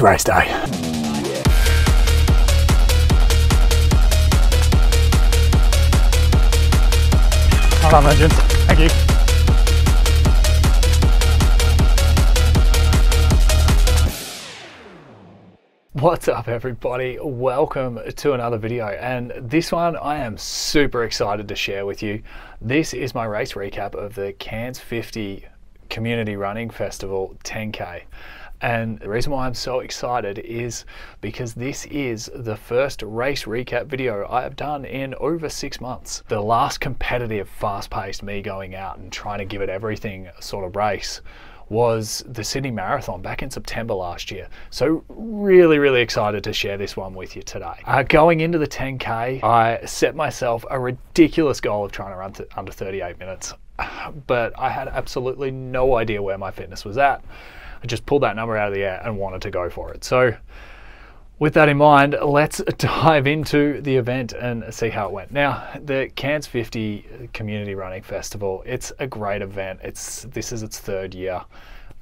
It's race day. Hold on, legend. Thank you. What's up everybody? Welcome to another video and this one I am super excited to share with you. This is my race recap of the Cairns 50 Community Running Festival 10K. And the reason why I'm so excited is because this is the first race recap video I have done in over six months. The last competitive, fast paced me going out and trying to give it everything sort of race was the Sydney Marathon back in September last year. So really, really excited to share this one with you today. Uh, going into the 10K, I set myself a ridiculous goal of trying to run under 38 minutes, but I had absolutely no idea where my fitness was at. I just pulled that number out of the air and wanted to go for it. So with that in mind, let's dive into the event and see how it went. Now, the Cairns 50 Community Running Festival, it's a great event. It's This is its third year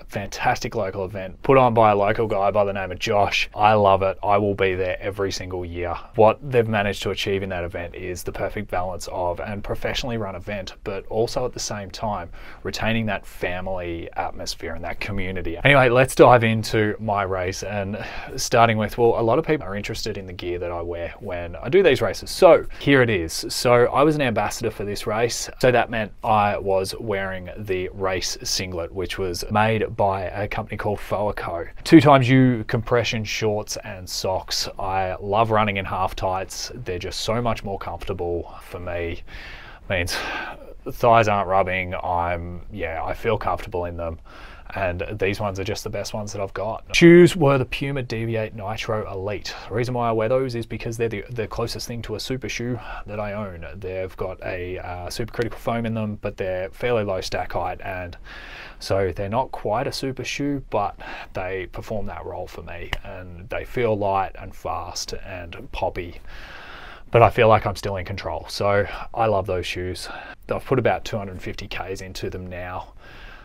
fantastic local event put on by a local guy by the name of Josh. I love it. I will be there every single year. What they've managed to achieve in that event is the perfect balance of an professionally run event, but also at the same time retaining that family atmosphere and that community. Anyway, let's dive into my race and starting with, well, a lot of people are interested in the gear that I wear when I do these races. So here it is. So I was an ambassador for this race. So that meant I was wearing the race singlet, which was made by a company called Foaco. 2XU compression shorts and socks. I love running in half tights. They're just so much more comfortable for me. Means thighs aren't rubbing. I'm, yeah, I feel comfortable in them and these ones are just the best ones that I've got. Shoes were the Puma Deviate Nitro Elite. The reason why I wear those is because they're the, the closest thing to a super shoe that I own. They've got a uh, super critical foam in them, but they're fairly low stack height, and so they're not quite a super shoe, but they perform that role for me, and they feel light and fast and poppy but I feel like I'm still in control. So I love those shoes. I've put about 250 Ks into them now.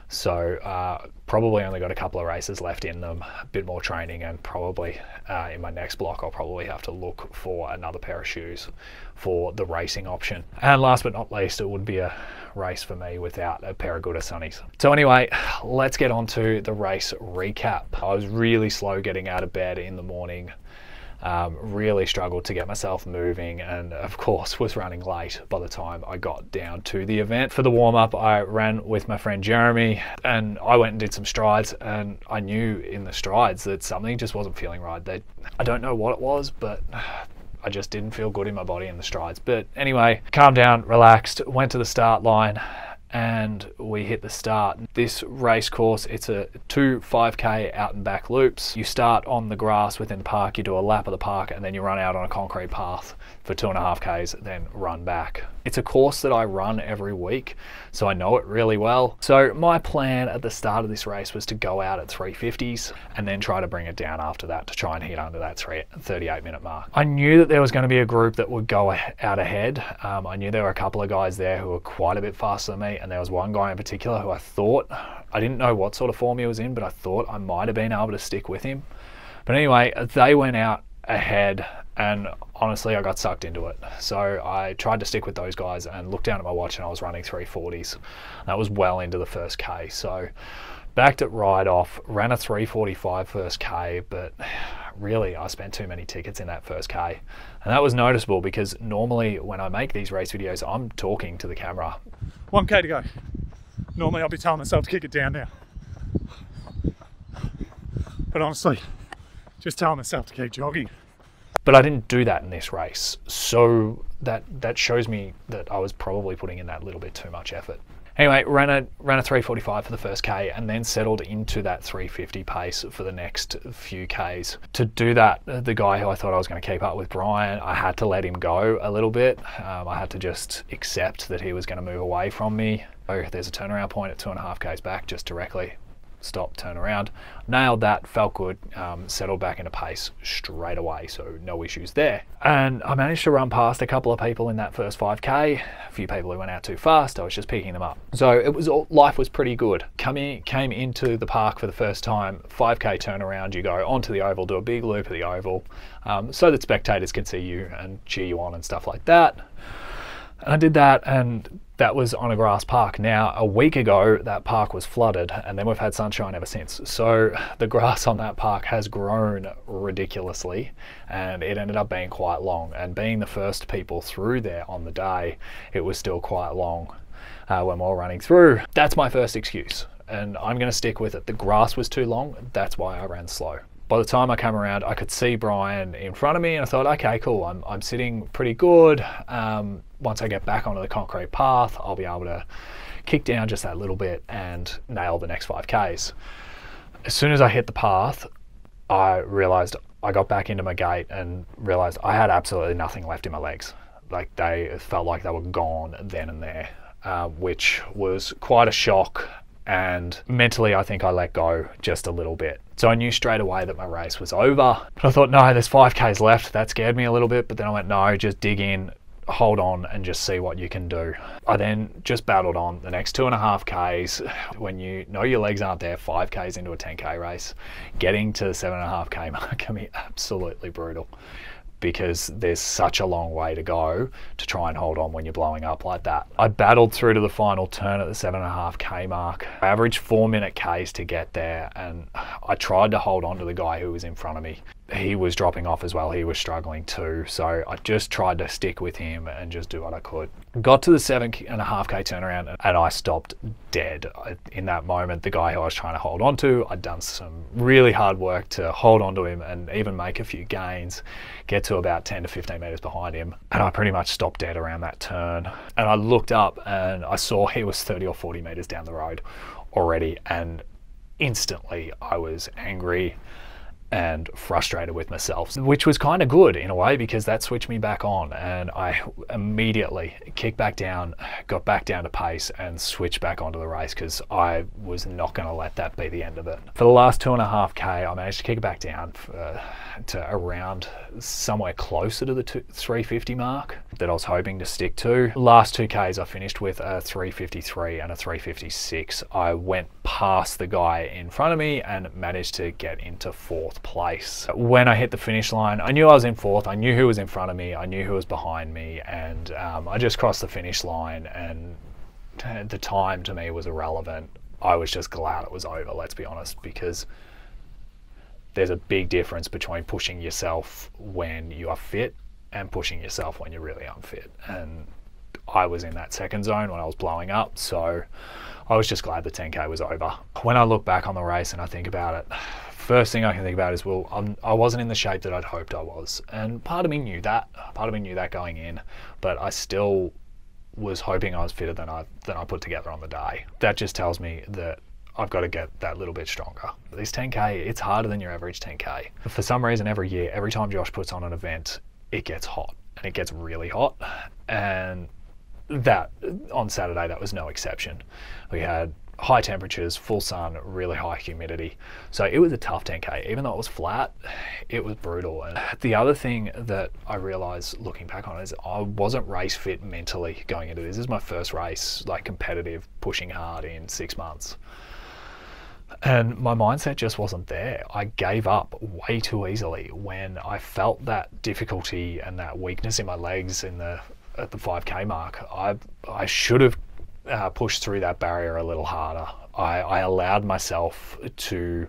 So uh, probably only got a couple of races left in them, a bit more training, and probably uh, in my next block I'll probably have to look for another pair of shoes for the racing option. And last but not least, it would be a race for me without a pair of good sunnies. So anyway, let's get on to the race recap. I was really slow getting out of bed in the morning um, really struggled to get myself moving and of course was running late by the time I got down to the event. For the warm up I ran with my friend Jeremy and I went and did some strides and I knew in the strides that something just wasn't feeling right. They, I don't know what it was but I just didn't feel good in my body in the strides. But anyway, calmed down, relaxed, went to the start line and we hit the start. This race course, it's a two 5k out and back loops. You start on the grass within the park, you do a lap of the park, and then you run out on a concrete path for two and a half k's, then run back. It's a course that I run every week, so I know it really well. So my plan at the start of this race was to go out at 350s and then try to bring it down after that to try and hit under that 38 minute mark. I knew that there was going to be a group that would go out ahead. Um, I knew there were a couple of guys there who were quite a bit faster than me, and there was one guy in particular who I thought, I didn't know what sort of form he was in, but I thought I might have been able to stick with him. But anyway, they went out ahead and honestly I got sucked into it. So I tried to stick with those guys and looked down at my watch and I was running 340s. That was well into the first K. So backed it right off, ran a 345 first K, but really I spent too many tickets in that first K. And that was noticeable because normally when I make these race videos, I'm talking to the camera. 1K to go. Normally I'll be telling myself to kick it down now. But honestly, just telling myself to keep jogging. But I didn't do that in this race. So that that shows me that I was probably putting in that little bit too much effort. Anyway, ran a ran a 345 for the first K and then settled into that 350 pace for the next few Ks. To do that, the guy who I thought I was going to keep up with, Brian, I had to let him go a little bit. Um, I had to just accept that he was going to move away from me. So there's a turnaround point at two and a half Ks back, just directly stop, turn around. Nailed that, felt good, um, settled back into pace straight away, so no issues there. And I managed to run past a couple of people in that first 5k, a few people who went out too fast, I was just picking them up. So it was all, life was pretty good. Coming, came into the park for the first time, 5k turnaround, you go onto the oval, do a big loop of the oval, um, so that spectators can see you and cheer you on and stuff like that. I did that, and that was on a grass park. Now, a week ago, that park was flooded, and then we've had sunshine ever since. So the grass on that park has grown ridiculously, and it ended up being quite long. And being the first people through there on the day, it was still quite long uh, when we were running through. That's my first excuse, and I'm going to stick with it. The grass was too long, that's why I ran slow by the time I came around, I could see Brian in front of me, and I thought, okay, cool, I'm, I'm sitting pretty good. Um, once I get back onto the concrete path, I'll be able to kick down just that little bit and nail the next 5Ks. As soon as I hit the path, I realized I got back into my gait and realized I had absolutely nothing left in my legs. Like they felt like they were gone then and there, uh, which was quite a shock and mentally I think I let go just a little bit. So I knew straight away that my race was over. But I thought, no, there's 5Ks left. That scared me a little bit, but then I went, no, just dig in, hold on and just see what you can do. I then just battled on the next two and a half Ks. When you know your legs aren't there, five Ks into a 10K race, getting to the seven and a half K mark can be absolutely brutal because there's such a long way to go to try and hold on when you're blowing up like that. I battled through to the final turn at the seven and a half K mark. I averaged four minute Ks to get there and I tried to hold on to the guy who was in front of me. He was dropping off as well. He was struggling too. So I just tried to stick with him and just do what I could. Got to the seven and a half K turnaround and I stopped dead. In that moment, the guy who I was trying to hold on to, I'd done some really hard work to hold on to him and even make a few gains, get to about 10 to 15 meters behind him. And I pretty much stopped dead around that turn. And I looked up and I saw he was 30 or 40 meters down the road already. And instantly I was angry and frustrated with myself, which was kind of good in a way because that switched me back on and I immediately kicked back down, got back down to pace and switched back onto the race because I was not going to let that be the end of it. For the last two and a half K, I managed to kick it back down for, to around somewhere closer to the two, 350 mark that I was hoping to stick to. Last two Ks I finished with a 353 and a 356. I went past the guy in front of me and managed to get into fourth place. When I hit the finish line, I knew I was in fourth. I knew who was in front of me. I knew who was behind me. And um, I just crossed the finish line, and the time to me was irrelevant. I was just glad it was over, let's be honest, because there's a big difference between pushing yourself when you are fit and pushing yourself when you're really unfit. And I was in that second zone when I was blowing up. So I was just glad the 10K was over. When I look back on the race and I think about it, first thing I can think about is, well, I'm, I was not in the shape that I'd hoped I was. And part of me knew that. Part of me knew that going in, but I still was hoping I was fitter than I, than I put together on the day. That just tells me that I've got to get that little bit stronger. This 10K, it's harder than your average 10K. For some reason, every year, every time Josh puts on an event, it gets hot and it gets really hot. And that on Saturday, that was no exception. We had high temperatures, full sun, really high humidity. So it was a tough 10K. Even though it was flat, it was brutal. And the other thing that I realized looking back on it is I wasn't race fit mentally going into this. This is my first race, like competitive, pushing hard in six months. And my mindset just wasn't there. I gave up way too easily when I felt that difficulty and that weakness in my legs in the at the 5k mark. I I should have uh, pushed through that barrier a little harder. I, I allowed myself to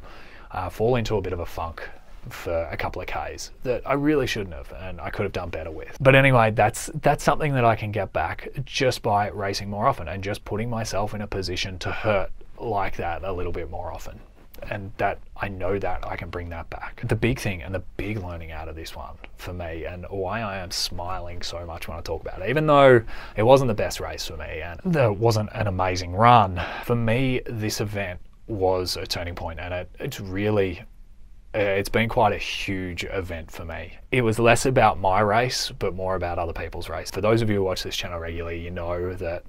uh, fall into a bit of a funk for a couple of Ks that I really shouldn't have and I could have done better with. But anyway, that's that's something that I can get back just by racing more often and just putting myself in a position to hurt like that a little bit more often and that I know that I can bring that back. The big thing and the big learning out of this one for me and why I am smiling so much when I talk about it, even though it wasn't the best race for me and it wasn't an amazing run, for me, this event was a turning point and it, it's really uh, it's been quite a huge event for me. It was less about my race, but more about other people's race. For those of you who watch this channel regularly, you know that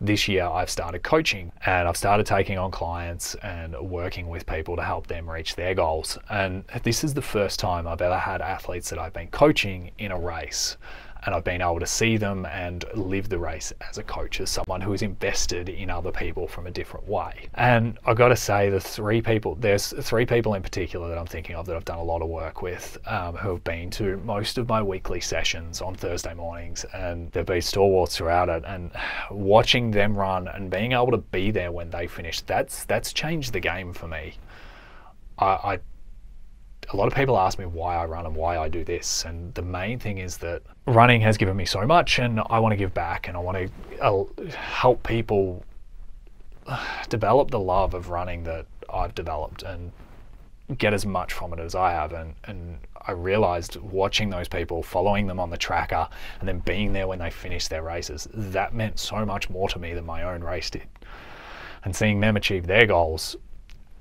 this year I've started coaching and I've started taking on clients and working with people to help them reach their goals. And this is the first time I've ever had athletes that I've been coaching in a race and I've been able to see them and live the race as a coach, as someone who is invested in other people from a different way. And I've got to say, the three people, there's three people in particular that I'm thinking of that I've done a lot of work with um, who have been to most of my weekly sessions on Thursday mornings and they've been stalwarts throughout it. And watching them run and being able to be there when they finish, that's, that's changed the game for me. I, I a lot of people ask me why I run and why I do this. And the main thing is that running has given me so much and I want to give back and I want to uh, help people develop the love of running that I've developed and get as much from it as I have. And, and I realized watching those people, following them on the tracker, and then being there when they finished their races, that meant so much more to me than my own race did. And seeing them achieve their goals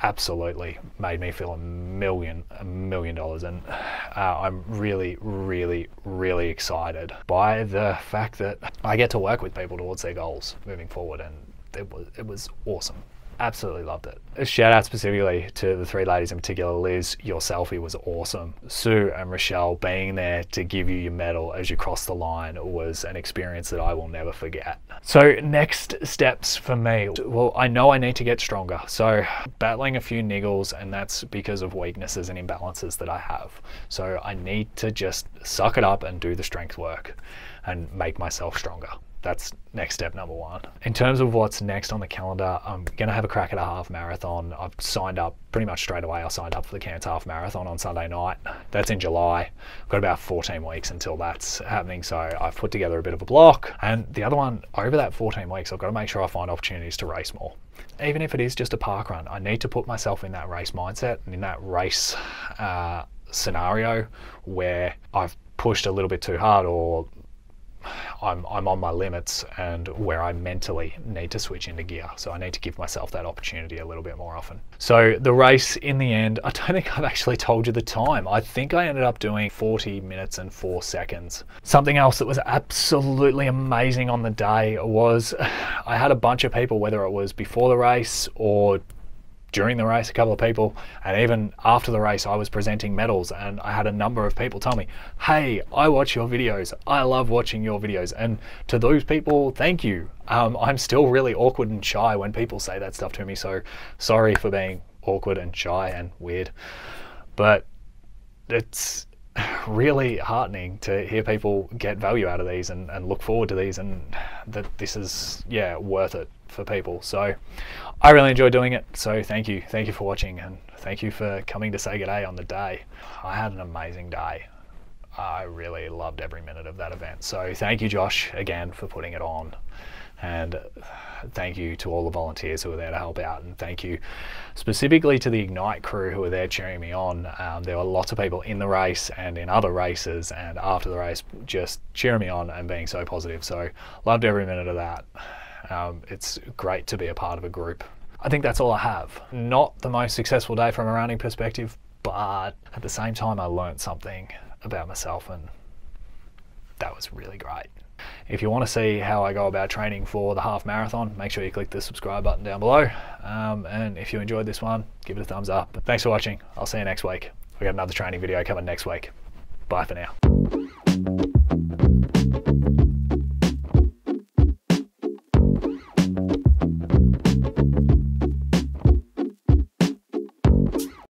absolutely made me feel a million, a million dollars. And uh, I'm really, really, really excited by the fact that I get to work with people towards their goals moving forward. And it was, it was awesome absolutely loved it. A shout out specifically to the three ladies in particular. Liz, your selfie was awesome. Sue and Rochelle being there to give you your medal as you crossed the line was an experience that I will never forget. So next steps for me. Well, I know I need to get stronger. So battling a few niggles and that's because of weaknesses and imbalances that I have. So I need to just suck it up and do the strength work and make myself stronger that's next step number one. In terms of what's next on the calendar, I'm going to have a crack at a half marathon. I've signed up pretty much straight away. I signed up for the Cairns Half Marathon on Sunday night. That's in July. I've got about 14 weeks until that's happening. So I've put together a bit of a block. And the other one, over that 14 weeks, I've got to make sure I find opportunities to race more. Even if it is just a park run, I need to put myself in that race mindset and in that race uh, scenario where I've pushed a little bit too hard or I'm, I'm on my limits and where I mentally need to switch into gear. So I need to give myself that opportunity a little bit more often. So the race in the end, I don't think I've actually told you the time. I think I ended up doing 40 minutes and four seconds. Something else that was absolutely amazing on the day was I had a bunch of people, whether it was before the race or during the race, a couple of people, and even after the race, I was presenting medals, and I had a number of people tell me, Hey, I watch your videos. I love watching your videos. And to those people, thank you. Um, I'm still really awkward and shy when people say that stuff to me, so sorry for being awkward and shy and weird. But it's really heartening to hear people get value out of these and, and look forward to these and that this is yeah worth it for people. So I really enjoy doing it. So thank you. Thank you for watching and thank you for coming to say good day on the day. I had an amazing day. I really loved every minute of that event. So thank you Josh again for putting it on and thank you to all the volunteers who were there to help out and thank you specifically to the Ignite crew who were there cheering me on. Um, there were lots of people in the race and in other races and after the race just cheering me on and being so positive. So loved every minute of that. Um, it's great to be a part of a group. I think that's all I have. Not the most successful day from a running perspective, but at the same time I learned something about myself and that was really great. If you want to see how I go about training for the half marathon, make sure you click the subscribe button down below. Um, and if you enjoyed this one, give it a thumbs up. Thanks for watching. I'll see you next week. We got another training video coming next week. Bye for now.